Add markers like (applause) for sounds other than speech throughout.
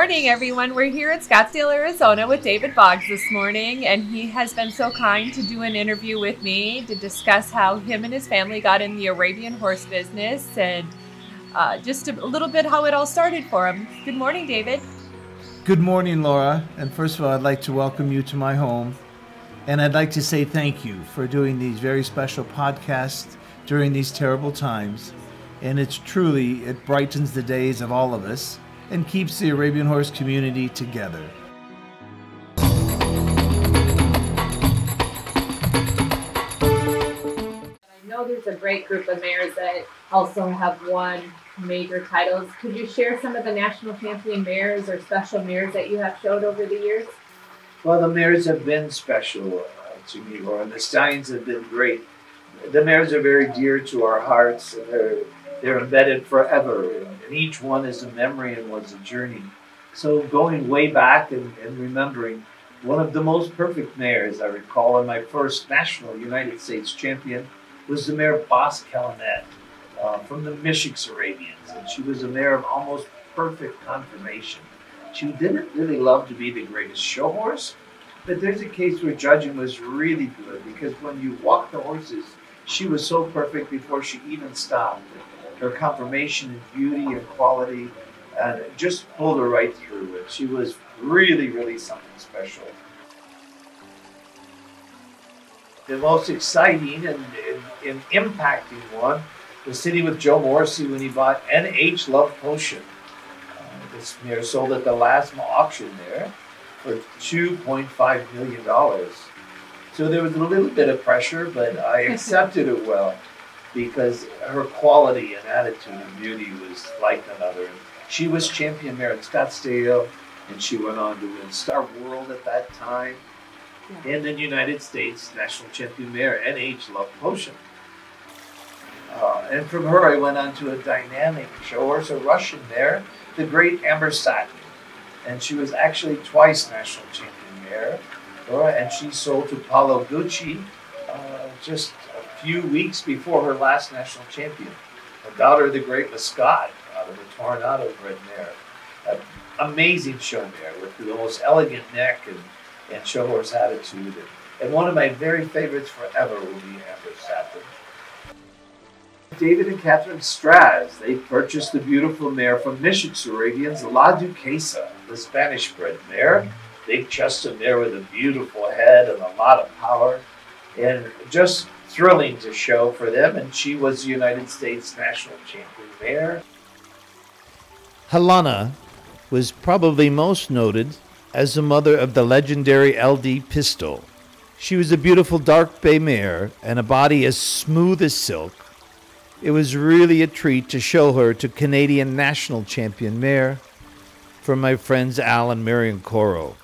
Good morning, everyone. We're here at Scottsdale, Arizona with David Boggs this morning, and he has been so kind to do an interview with me to discuss how him and his family got in the Arabian horse business and uh, just a little bit how it all started for him. Good morning, David. Good morning, Laura. And first of all, I'd like to welcome you to my home. And I'd like to say thank you for doing these very special podcasts during these terrible times. And it's truly, it brightens the days of all of us and keeps the Arabian horse community together. I know there's a great group of mares that also have won major titles. Could you share some of the national champion mares or special mares that you have showed over the years? Well, the mares have been special uh, to me, Laura. The stallions have been great. The mares are very dear to our hearts. They're they're embedded forever, and each one is a memory and was a journey. So going way back and, and remembering one of the most perfect mares I recall in my first national United States champion was the mare Bas Kelamet uh, from the Michiks Arabians. And she was a mare of almost perfect conformation. She didn't really love to be the greatest show horse, but there's a case where judging was really good because when you walk the horses, she was so perfect before she even stopped her conformation and beauty and quality, and just pulled her right through it. She was really, really something special. The most exciting and, and, and impacting one was sitting with Joe Morrissey when he bought NH Love Potion. Uh, this mare sold at the last auction there for $2.5 million. So there was a little bit of pressure, but I accepted it well because her quality and attitude and beauty was like none other. And she was champion mare at Scottsdale, and she went on to win Star World at that time, yeah. and then United States national champion mare NH Love Potion. Uh, and from her, I went on to a dynamic show horse, a Russian mare, the great Amber Satin. And she was actually twice national champion mare. and she sold to Paolo Gucci uh, just few weeks before her last national champion, a daughter the great Lescott out of the Tornado bred mare. An amazing show mare with the most elegant neck and, and show horse attitude. And, and one of my very favorites forever will be Amber Satin. David and Catherine Straz, they purchased the beautiful mare from Michiks Arabians, La Duquesa, the Spanish bred mare. Big chested mare with a beautiful head and a lot of power. And just thrilling to show for them, and she was the United States national champion there. Helena was probably most noted as the mother of the legendary LD Pistol. She was a beautiful dark bay mare and a body as smooth as silk. It was really a treat to show her to Canadian national champion mare from my friends Al and Marion Coro.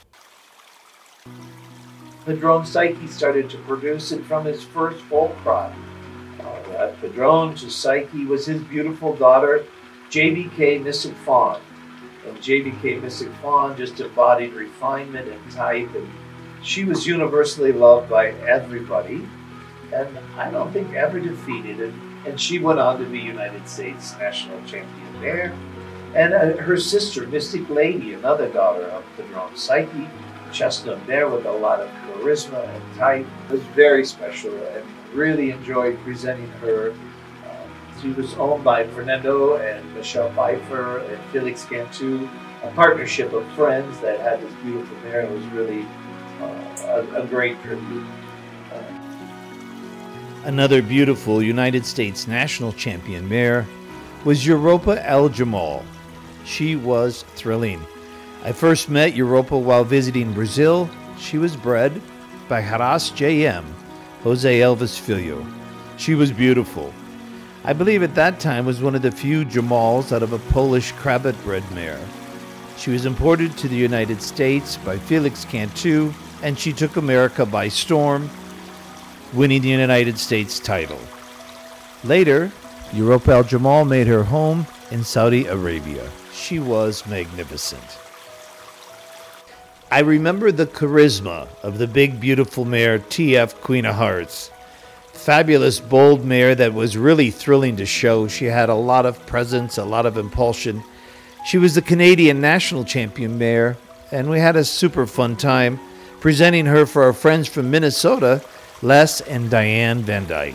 Padron Psyche started to produce it from his first foal crop. Uh, Padron to Psyche was his beautiful daughter, JBK Mystic Fawn. And JBK Mystic Fawn just embodied refinement and type, and she was universally loved by everybody, and I don't think ever defeated. And, and she went on to be United States national champion there. And uh, her sister, Mystic Lady, another daughter of Padron Psyche, chestnut mare with a lot of charisma and type. It was very special and really enjoyed presenting her. Uh, she was owned by Fernando and Michelle Pfeiffer and Felix Cantu, a partnership of friends that had this beautiful mare. It was really uh, a, a, great tribute. Uh, Another beautiful United States national champion mare was Europa El Jamal. She was thrilling. I first met Europa while visiting Brazil. She was bred by Haras JM, Jose Elvis Filho. She was beautiful. I believe at that time was one of the few Jamals out of a Polish Krabat bred mare. She was imported to the United States by Felix Cantu, and she took America by storm, winning the United States title. Later, Europa El Jamal made her home in Saudi Arabia. She was magnificent. I remember the charisma of the big, beautiful mare, TF Queen of Hearts. Fabulous, bold mare that was really thrilling to show. She had a lot of presence, a lot of impulsion. She was the Canadian national champion mare, and we had a super fun time presenting her for our friends from Minnesota, Les and Diane Van Dyke.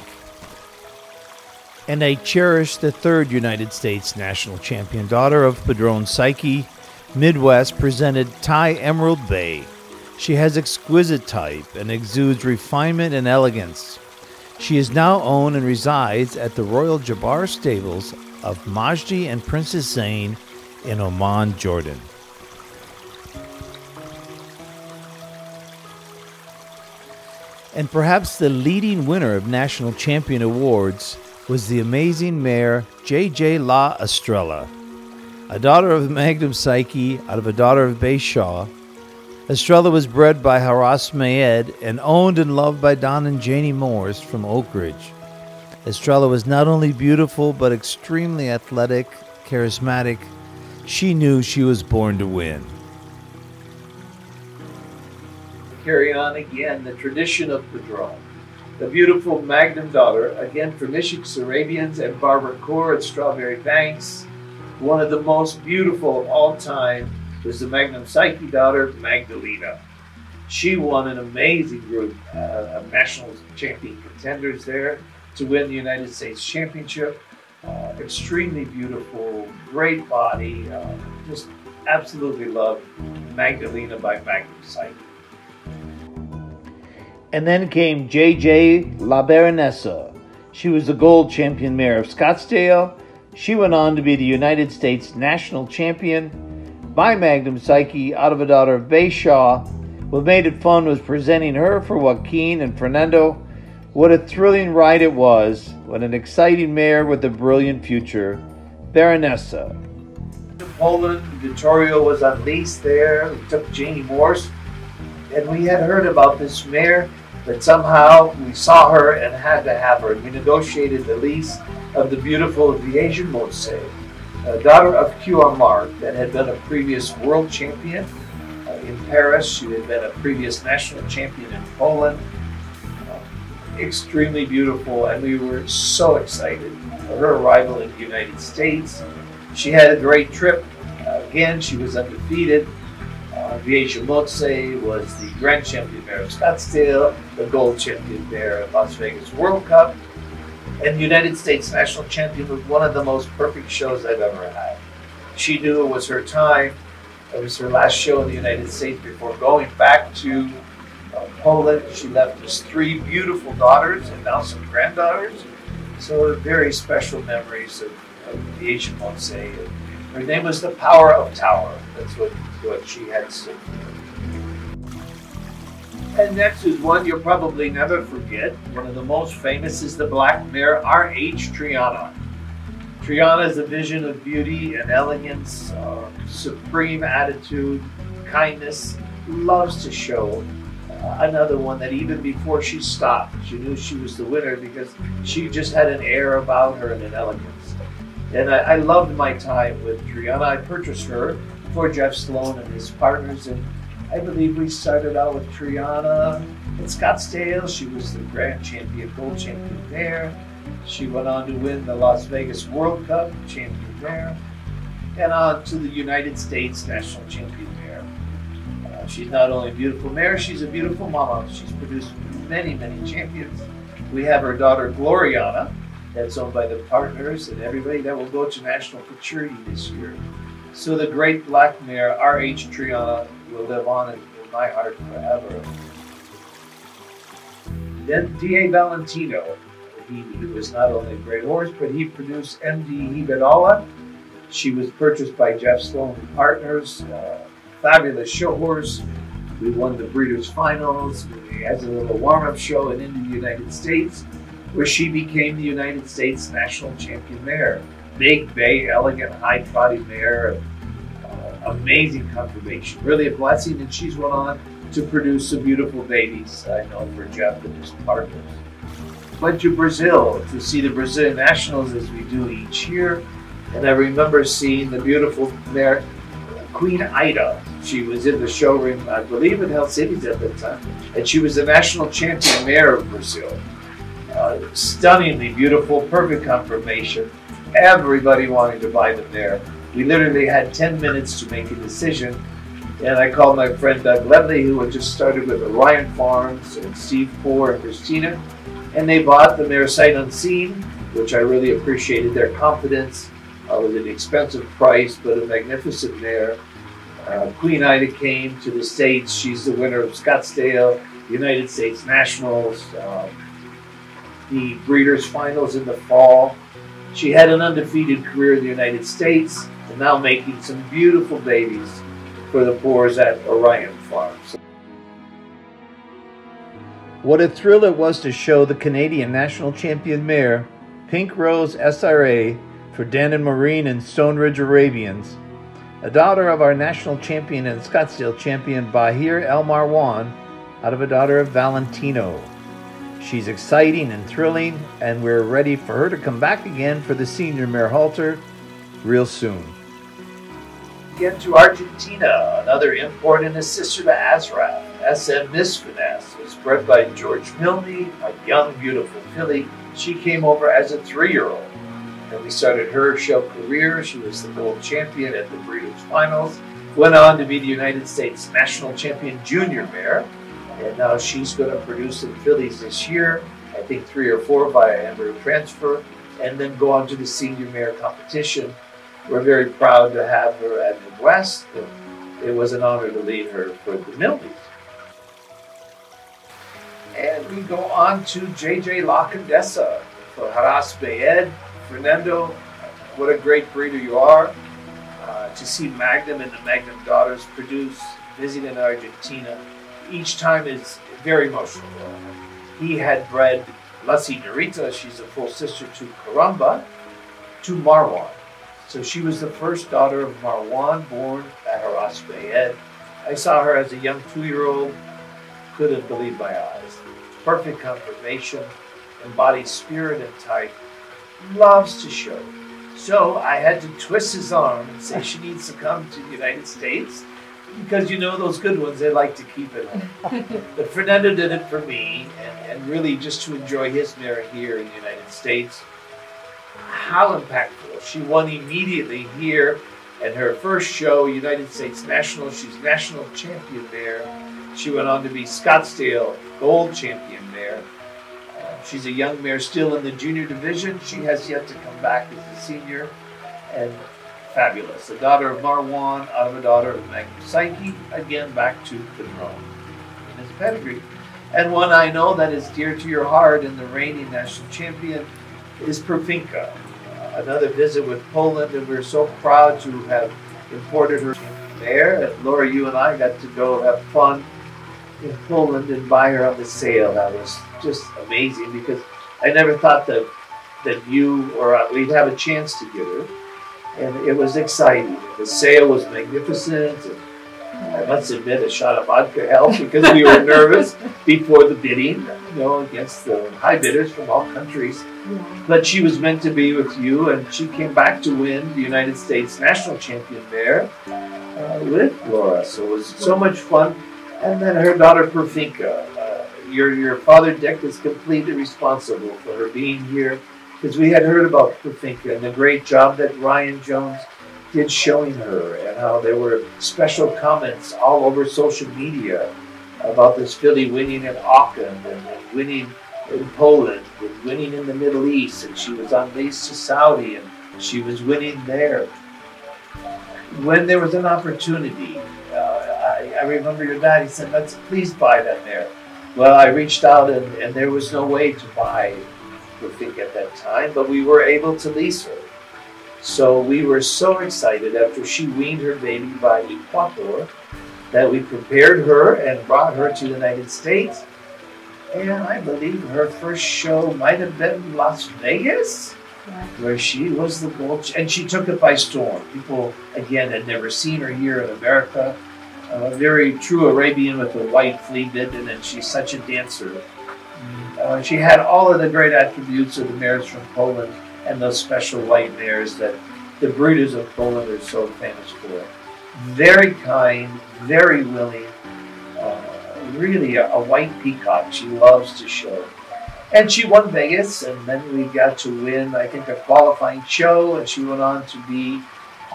And I cherish the third United States national champion daughter of Padron Psyche. Midwest presented Thai Emerald Bay. She has exquisite type and exudes refinement and elegance. She is now owned and resides at the Royal Jabbar stables of Majdi and Princess Zain in Amman, Jordan. And perhaps the leading winner of national champion awards was the amazing mare J.J. La Estrella, a daughter of Magnum Psyche out of a daughter of Bey Shah. Estrella was bred by Haras Mayed and owned and loved by Don and Janie Moores from Oak Ridge. Estrella was not only beautiful but extremely athletic, charismatic, she knew she was born to win. Carry on again the tradition of Padron. The beautiful Magnum daughter, again for Michigan Arabians and Barbara Core at Strawberry Banks. One of the most beautiful of all time was the Magnum Psyche daughter, Magdalena. She won an amazing group uh, of national champion contenders there to win the United States Championship. Uh, extremely beautiful, great body. Uh, just absolutely loved Magdalena by Magnum Psyche. And then came JJ La Baronessa. She was the gold champion mare of Scottsdale. She went on to be the United States national champion by Magnum Psyche out of a daughter of Bey Shah. What made it fun was presenting her for Joaquin and Fernando what a thrilling ride it was. What an exciting mare with a brilliant future. Baronessa. Poland, Vittorio was unleashed there. We took Janie Morse. And we had heard about this mare, but somehow we saw her and had to have her. We negotiated the lease of the beautiful Wieza Mocy, a daughter of QMR that had been a previous world champion uh, in Paris. She had been a previous national champion in Poland extremely beautiful, and we were so excited for her arrival in the United States. She had a great trip. Uh, again, she was undefeated. Uh, Wieza Mocy was the grand champion mare of Scottsdale, the gold champion mare at Las Vegas World Cup, and United States national champion was one of the most perfect shows I've ever had. She knew it was her time. It was her last show in the United States before going back to Poland. She left us three beautiful daughters and now some granddaughters. So very special memories of, of the. Her name was the Power of Tower. That's what, what she had seen. And next is one you'll probably never forget. One of the most famous is the black mare R.H. Triana. Triana is a vision of beauty and elegance, uh, supreme attitude, kindness, loves to show another one that even before she stopped, she knew she was the winner because she just had an air about her and an elegance. And I, I loved my time with Triana. I purchased her for Jeff Sloan and his partners, and I believe we started out with Triana in Scottsdale. She was the grand champion, gold champion there. She went on to win the Las Vegas World Cup, champion there, and on to the United States national champion there. Uh, she's not only a beautiful mare, she's a beautiful mama. She's produced many, many champions. We have her daughter Gloriana, that's owned by the partners and everybody that will go to national futurity this year. So the great black mare, R.H. Triana, will live on in, my heart forever. Then D.A. Valentino. He, he, was not only a great horse, but he produced M.D. Hibadala. She was purchased by Jeff Sloan Partners. Uh, fabulous show horse. We won the Breeders' Finals. We had a little warm-up show in the United States, where she became the United States national champion mare. Big, bay, elegant, high-trotting mare. Uh, amazing conformation. Really a blessing, and she's went on to produce some beautiful babies, I know, for Jeff and his partners. Went to Brazil to see the Brazilian Nationals as we do each year. And I remember seeing the beautiful mare Queen Ida. She was in the showroom, I believe, in Helsinki at the time, and she was the national champion mare of Brazil. Uh, stunningly beautiful, perfect conformation. Everybody wanted to buy the mare. We literally had 10 minutes to make a decision. And I called my friend Doug Ledley, who had just started with Orion Farms, and Steve Poor and Christina. And they bought the mare Sight Unseen, which I really appreciated their confidence. Uh, it was an expensive price, but a magnificent mare. Uh, Queen Ida came to the States. She's the winner of Scottsdale, United States Nationals, um, the Breeders' Finals in the fall. She had an undefeated career in the United States and now making some beautiful babies for the Poors at Orion Farms. What a thrill it was to show the Canadian national champion mare, Pink Rose SRA, for Dan and Maureen and Stone Ridge Arabians, a daughter of our national champion and Scottsdale champion Bahir El Marwan, out of a daughter of Valentino. She's exciting and thrilling, and we're ready for her to come back again for the senior mare halter real soon. Again to Argentina, another import and a sister to Azra. SM Miss Finesse was bred by George Milne, a young, beautiful filly. She came over as a three-year-old. And we started her show career. She was the gold champion at the Breeders' Finals. Went on to be the United States National Champion Junior Mare. And now she's going to produce some fillies this year. I think three or four via embryo transfer. And then go on to the Senior Mare competition. We're very proud to have her at Midwest. It was an honor to lead her for the Milbies. And we go on to JJ La Condesa for Haras Bayed. Fernando, what a great breeder you are. Uh, to see Magnum and the Magnum daughters produce, visit in Argentina, each time is very emotional. He had bred La Senorita, she's a full sister to Caramba, to Marwan. So she was the first daughter of Marwan, born at Haras Bayed. I saw her as a young two-year-old, couldn't believe my eyes. Perfect conformation, embodies spirit and type, loves to show. So I had to twist his arm and say she needs to come to the United States because you know those good ones, they like to keep it (laughs) but Fernando did it for me and, and really just to enjoy his merit here in the United States. How impactful. She won immediately here at her first show, United States National. She's national champion there. She went on to be Scottsdale gold champion there. Uh, she's a young mare still in the junior division. She has yet to come back as a senior. And fabulous. The daughter of Marwan, out of a daughter of Psyche, again back to the throne in his pedigree. And one I know that is dear to your heart and the reigning national champion is Perfinka. Uh, another visit with Poland, and we're so proud to have imported her there. And Laura, you and I got to go have fun in Poland and buy her on the sale. That was just amazing because I never thought that that you or we'd have a chance to get her, and it was exciting. The sale was magnificent. I must admit, a shot of vodka helped (laughs) because we were nervous before the bidding, you know, against the high bidders from all countries. Yeah. But she was meant to be with you, and she came back to win the United States national champion there uh, with Laura. So it was so much fun. And then her daughter Perfinka. Uh, your your father Dick is completely responsible for her being here because we had heard about Perfinka and the great job that Ryan Jones did showing her and how there were special comments all over social media about this filly winning in Auckland and, and winning in Poland and winning in the Middle East and she was on lease to Saudi and she was winning there. When there was an opportunity uh, I remember your dad, he said, let's please buy that mare. Well, I reached out and, and there was no way to buy Rafik at that time, but we were able to lease her. So we were so excited after she weaned her baby by Ecuador that we prepared her and brought her to the United States. And I believe her first show might have been Las Vegas, yeah. where she was the gold, and she took it by storm. People, again, had never seen her here in America a very true Arabian with a white flea bit, and she's such a dancer. Uh, she had all of the great attributes of the mares from Poland and those special white mares that the breeders of Poland are so famous for. Very kind, very willing, uh, really a, a, white peacock she loves to show. And she won Vegas, and then we got to win, I think, a qualifying show, and she went on to be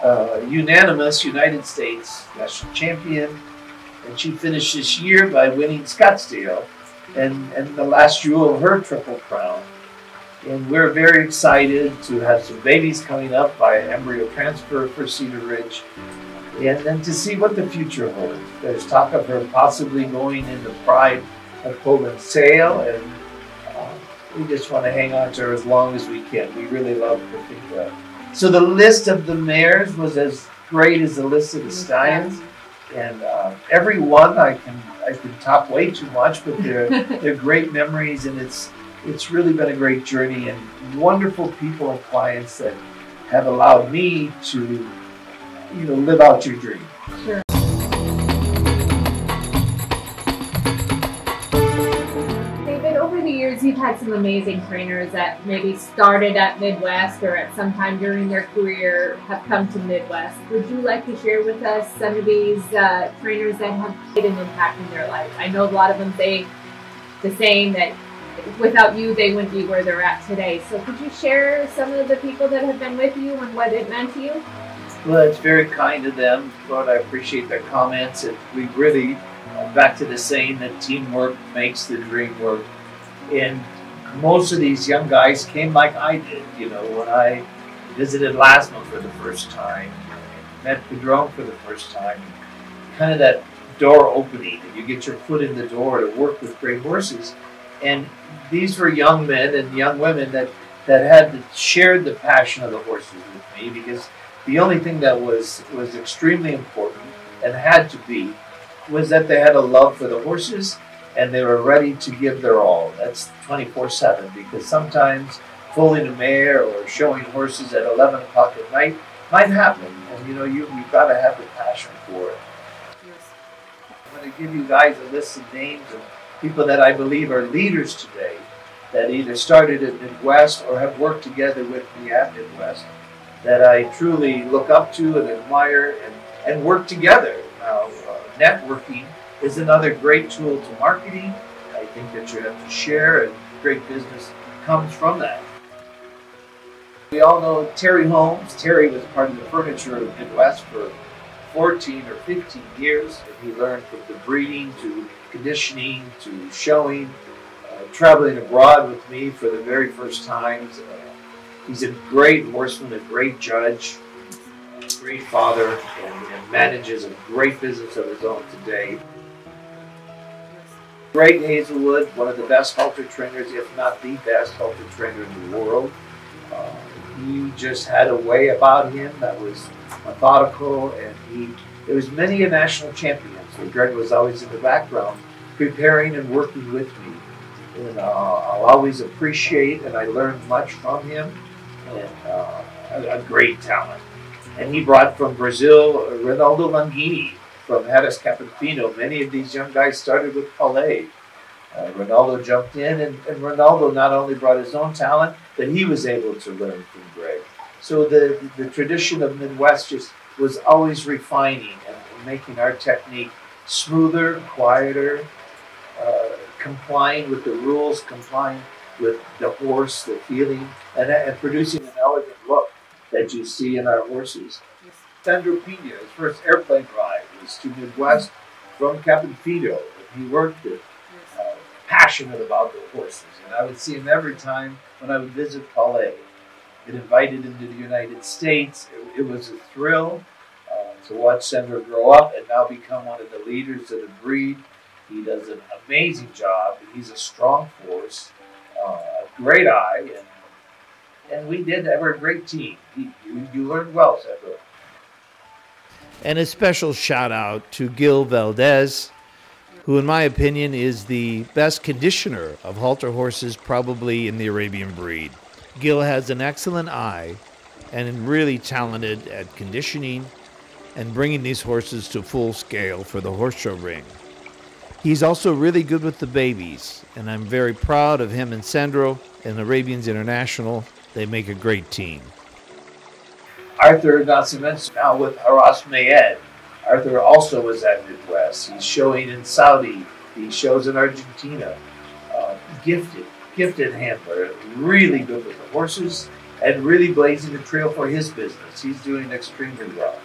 uh, unanimous United States national champion, and she finished this year by winning Scottsdale and, and the last jewel of her triple crown. And we're very excited to have some babies coming up by embryo transfer for Cedar Ridge and then to see what the future holds. There's talk of her possibly going in the Pride of Poland sale, and uh, we just want to hang on to her as long as we can. We really love Profita. So the list of the mares was as great as the list of the stallions, and uh, every one I can I can talk way too much, but they're (laughs) they're great memories, and it's it's really been a great journey and wonderful people and clients that have allowed me to you know, live out your dream. Sure. You've had some amazing trainers that maybe started at Midwest or at some time during their career have come to Midwest. Would you like to share with us some of these uh, trainers that have made an impact in their life? I know a lot of them say the same that without you, they wouldn't be where they're at today. So, could you share some of the people that have been with you and what it meant to you? Well, it's very kind of them, Lord. I appreciate their comments. And we really, uh, back to the saying that teamwork makes the dream work. And most of these young guys came like I did. You know, when I visited Lasma for the first time, met Padron for the first time, kind of that door opening, and you get your foot in the door to work with great horses. And these were young men and young women that, that had shared the passion of the horses with me because the only thing that was was extremely important and had to be was that they had a love for the horses and they were ready to give their all. That's 24/7 because sometimes foaling a mare or showing horses at 11 o'clock at night might happen, and you know you you've got to have the passion for it. I'm going to give you guys a list of names of people that I believe are leaders today that either started at Midwest or have worked together with me at Midwest that I truly look up to and admire and, and work together. Now, uh, networking is another great tool to marketing. I think that you have to share, and great business comes from that. We all know Terry Holmes. Terry was part of the furniture of Midwest for 14 or 15 years. He learned from the breeding to conditioning to showing, uh, traveling abroad with me for the very first times. Uh, He's a great horseman, a great judge, a great father, and, and manages a great business of his own today. Greg Hazelwood, one of the best halter trainers, if not the best halter trainer in the world. Uh, he just had a way about him that was methodical, and he there was many a national champion. So Greg was always in the background, preparing and working with me. And uh, I'll always appreciate, and I learned much from him and uh, a, a, great talent. And he brought from Brazil Ronaldo Langini from Haras Capim Fino. Many of these young guys started with Palais. Uh, Ronaldo jumped in, and, and Ronaldo not only brought his own talent, but he was able to learn from Greg. So the, the tradition of Midwest just was always refining and, making our technique smoother, quieter, uh, complying with the rules, complying with the horse, the feeling, and, and producing an elegant look that you see in our horses. Sandro Pina, his first airplane ride was to Midwest from Capim Fino. He worked it, uh, passionate about the horses, and I would see him every time when I would visit Calais. Get invited into the United States. It, it was a thrill uh, to watch Sandro grow up and now become one of the leaders of the breed. He does an amazing job. He's a strong force uh, great eye, and and we did have a great team. You, you, you learned well, Sandro. And a special shout out to Gil Valdez, who, in my opinion, is the best conditioner of halter horses probably in the Arabian breed. Gil has an excellent eye and really talented at conditioning and bringing these horses to full scale for the horse show ring. He's also really good with the babies, and I'm very proud of him and Sandro and Arabians International. They make a great team. Arthur Nascimento now with Haras Mayed. Arthur also was at Midwest. He's showing in Saudi. He shows in Argentina. Uh, gifted, gifted handler. Really good with the horses and really blazing the trail for his business. He's doing extremely well.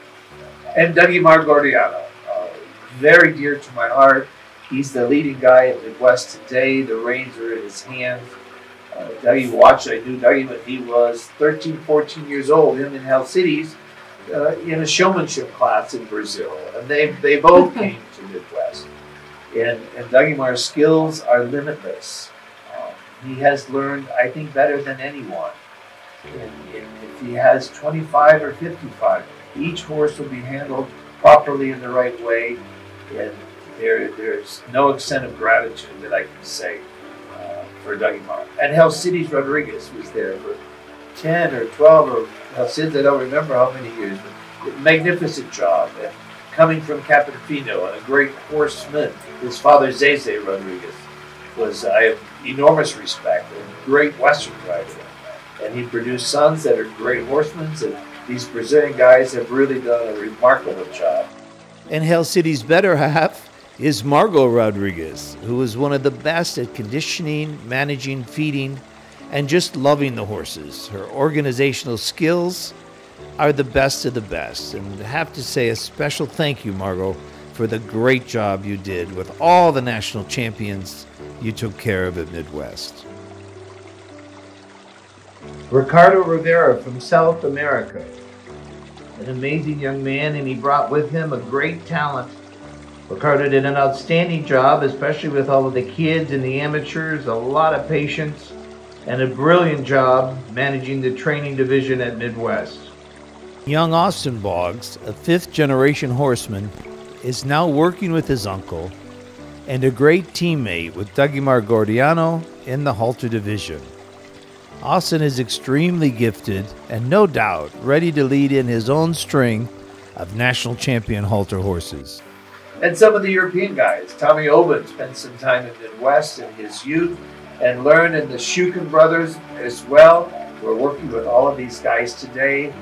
And Mar Gordiano, uh, very dear to my heart. He's the leading guy at Midwest today. The reins are in his hands. Uh, Dougie watched, I knew Dougie when he was 13, 14 years old, him in Hell Cities, uh, in a showmanship class in Brazil. And they, they both (laughs) came to Midwest. And, and Dougie Mar's skills are limitless. Um, he has learned, I think, better than anyone. And, and if he has 25 or 55, each horse will be handled properly in the right way. And there, there's no extent of gratitude that I can say for Dougie Mar. And Hell Cities Rodriguez was there for 10 or 12 or Hell Cities, I don't remember how many years, but magnificent job. And coming from Capitafino and a great horseman, his father Zeze Rodriguez was, I have enormous respect, a great Western rider. And he produced sons that are great horsemen and these Brazilian guys have really done a remarkable job. And Hell City's better half is Margot Rodriguez, who is one of the best at conditioning, managing, feeding, and just loving the horses. Her organizational skills are the best of the best. And I have to say a special thank you, Margot, for the great job you did with all the national champions you took care of at Midwest. Ricardo Rivera from South America. An amazing young man, and he brought with him a great talent. Ricardo did an outstanding job, especially with all of the kids and the amateurs, a lot of patience, and a brilliant job managing the training division at Midwest. Young Austin Boggs, a fifth generation horseman, is now working with his uncle and a great teammate with Dougie Gordiano in the halter division. Austin is extremely gifted and no doubt ready to lead in his own string of national champion halter horses. And some of the European guys. Tommy Oben spent some time in the Midwest in his youth and learned in the Shukin brothers as well. We're working with all of these guys today.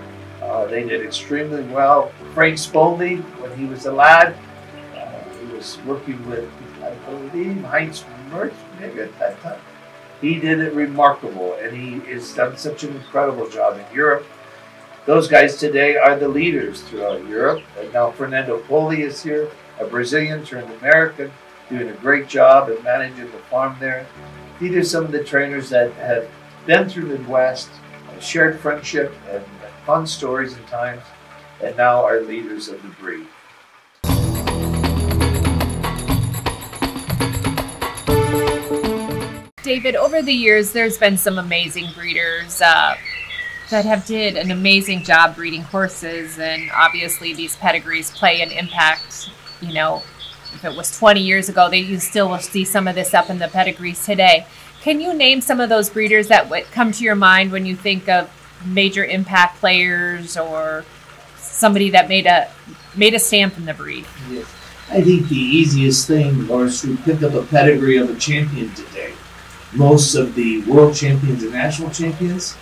Uh, they did extremely well. Frank Spönle, when he was a lad, uh, he was working with, I believe, Heinz Mertz, maybe at that time. He did it remarkable, and he has done such an incredible job in Europe. Those guys today are the leaders throughout Europe. And now Fernando Poli is here, a Brazilian turned American, doing a great job at managing the farm there. These are some of the trainers that have been through the Midwest, shared friendship and, fun stories and times, and now are leaders of the breed. David, over the years, there's been some amazing breeders uh, that have did an amazing job breeding horses, and obviously these pedigrees play an impact. You know, if it was 20 years ago, that you still will see some of this up in the pedigrees today. Can you name some of those breeders that would come to your mind when you think of major impact players or somebody that made a made a stamp in the breed? Yes. I think the easiest thing, Lars, to pick up a pedigree of a champion today most of the world champions and national champions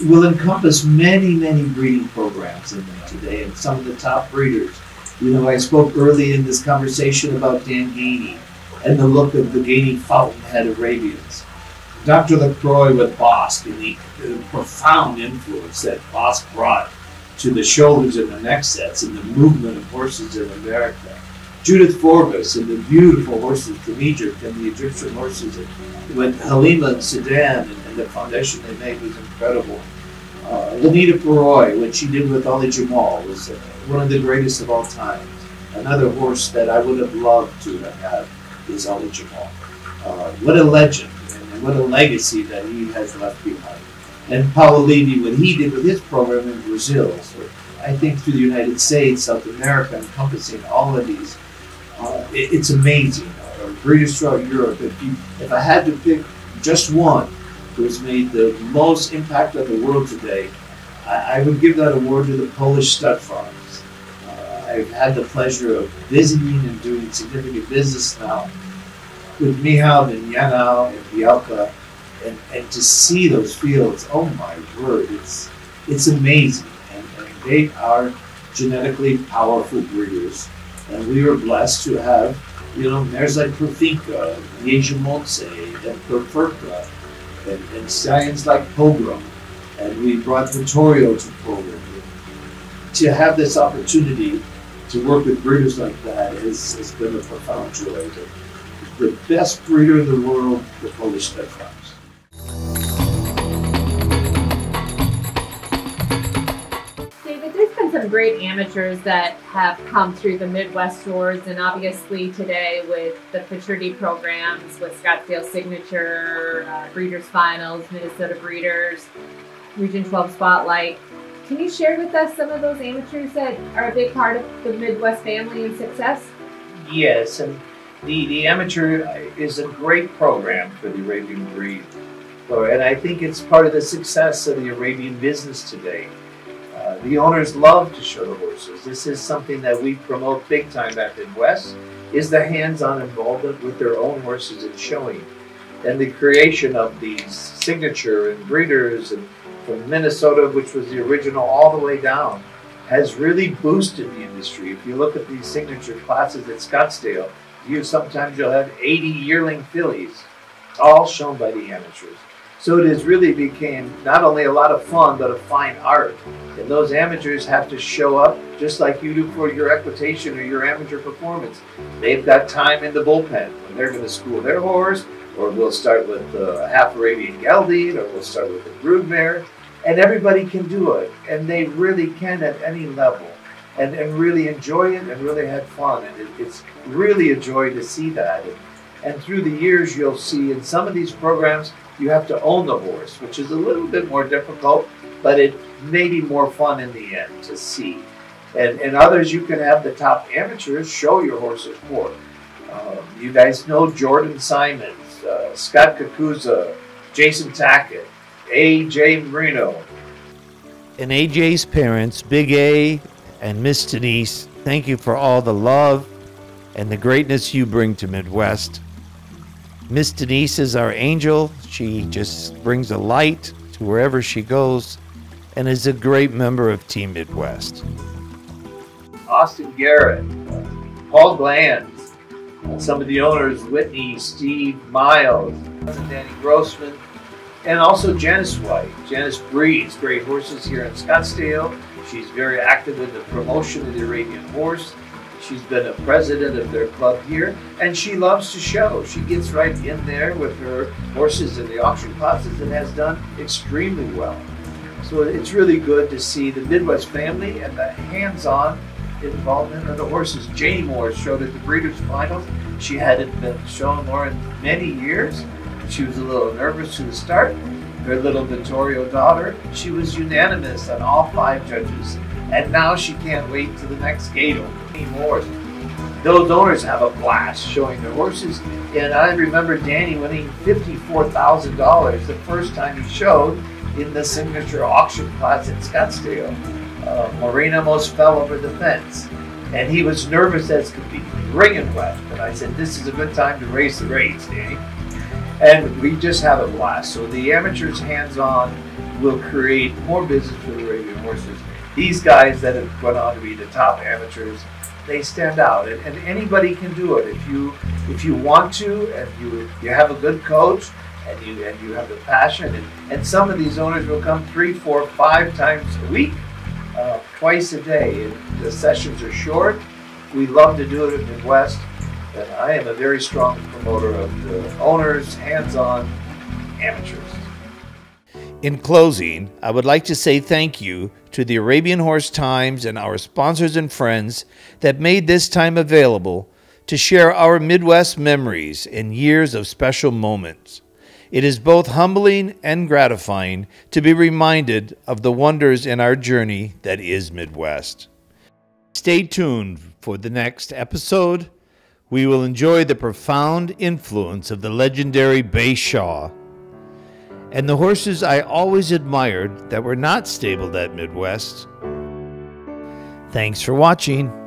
will encompass many, many breeding programs in them today and some of the top breeders. You know, I spoke early in this conversation about Dan Gainey and the look of the Gainey Fountainhead Arabians. Dr. LaCroix with Bask and the, the profound influence that Bask brought to the shoulders and the neck sets and the movement of horses in America. Judith Forbes and the beautiful horses from Egypt and the Egyptian horses with Halima and Sudan and, and, the foundation they made was incredible. Uh, Lanita Peroy, what she did with Ali Jamal, was uh, one of the greatest of all time. Another horse that I would have loved to have had is Ali Jamal. Uh, what a legend and what a legacy that he has left behind. And Paulo Levy, what he did with his program in Brazil, so I think through the United States, South America, encompassing all of these uh, it, it's amazing. Uh, greatest throughout Europe. If, you, if I had to pick just one who has made the most impact on the world today, I, I would give that award to the Polish stud farms. Uh, I've had the pleasure of visiting and doing significant business now with Michałów and Janów and Białka, and, and to see those fields, oh my word, it's it's amazing. And, and they are genetically powerful breeders. And we were blessed to have, you know, mares like Profinka, Yeja and Perfurka, and, and stallions like Pilgrim, and we brought Vittorio to Poland. To have this opportunity to work with breeders like that has, has been a profound joy. The, best breeder in the world, the Polish Stud some great amateurs that have come through the Midwest stores, and obviously today with the futurity programs with Scottsdale Signature, uh, Breeders Finals, Minnesota Breeders, Region 12 Spotlight. Can you share with us some of those amateurs that are a big part of the Midwest family and success? Yes, and the, the amateur is a great program for the Arabian breed. And I think it's part of the success of the Arabian business today. Uh, the owners love to show the horses. This is something that we promote big time at Midwest, is the hands-on involvement with their own horses and showing. And the creation of these signature and breeders and from Minnesota, which was the original, all the way down, has really boosted the industry. If you look at these signature classes at Scottsdale, you sometimes you'll have 80 yearling fillies, all shown by the amateurs. So it has really became not only a lot of fun, but a fine art. And those amateurs have to show up just like you do for your equitation or your amateur performance. They've got time in the bullpen when they're going to school their horse, or we'll start with uh, a half Arabian gelding, or we'll start with a broodmare and everybody can do it, and they really can at any level, and, and really enjoy it and really have fun. And it, it's really a joy to see that. And, and through the years, you'll see in some of these programs, you have to own the horse, which is a little bit more difficult, but it may be more fun in the end to see. And, and others, you can have the top amateurs show your horses more. Um, you guys know Jordan Simons, uh, Scott Kakuza, Jason Tackett, AJ Marino. And AJ's parents, Big A and Miss Denise, thank you for all the love and the greatness you bring to Midwest. Miss Denise is our angel. She just brings a light to wherever she goes and is a great member of Team Midwest. Austin Garrett, Paul Glanz, some of the owners, Whitney, Steve, Miles, Danny Grossman, and also Janice White. Janice breeds great horses here in Scottsdale. She's very active in the promotion of the Arabian horse. She's been a president of their club here, and she loves to show. She gets right in there with her horses in the auction classes and has done extremely well. So it's really good to see the Midwest family and the hands-on involvement of the horses. Janie Moore showed at the Breeders' Finals. She hadn't been shown more in many years. She was a little nervous to the start. Her little Vittorio daughter, she was unanimous on all five judges. And now she can't wait to the next gate anymore. Those owners have a blast showing their horses. And I remember Danny winning $54,000 the first time he showed in the signature auction class at Scottsdale. Uh, Marina almost fell over the fence. And he was nervous as could be, wringing wet. And I said, this is a good time to raise the rates, Danny and we just have a blast. So the amateurs hands-on will create more business for the Arabian horses. These guys that have gone on to be the top amateurs, they stand out, and, and anybody can do it if you if you want to, and you you have a good coach, and you and you have the passion, and, and some of these owners will come three, four, five times a week, uh, twice a day. And the sessions are short. We love to do it in the Midwest. And I am a very strong promoter of the owners, hands-on amateurs. In closing, I would like to say thank you to the Arabian Horse Times and our sponsors and friends that made this time available to share our Midwest memories and years of special moments. It is both humbling and gratifying to be reminded of the wonders in our journey that is Midwest. Stay tuned for the next episode we will enjoy the profound influence of the legendary Bey Shah and the horses I always admired that were not stabled at Midwest. Thanks for watching.